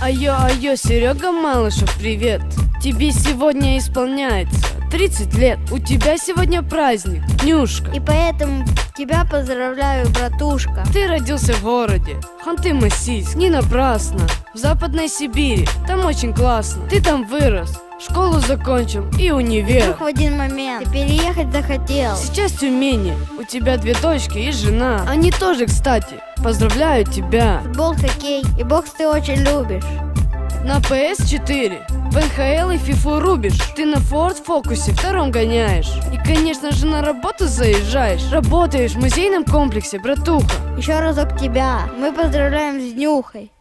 Айо, айо, Серега Малышев, привет. Тебе сегодня исполняется 30 лет. У тебя сегодня праздник, Нюшка. И поэтому тебя поздравляю, братушка. Ты родился в городе Ханты-Мансийск. Не напрасно. В Западной Сибири. Там очень классно. Ты там вырос. Школу закончил и универ. Вдруг в один момент ты переехать захотел. Сейчас Тюмени. У тебя две дочки и жена. Они тоже, кстати. Поздравляю тебя. Футбол, хоккей и бокс ты очень любишь. На PS4 в НХЛ и фифу рубишь Ты на Форд Фокусе втором гоняешь И, конечно же, на работу заезжаешь Работаешь в музейном комплексе, братуха Еще разок тебя Мы поздравляем с днюхой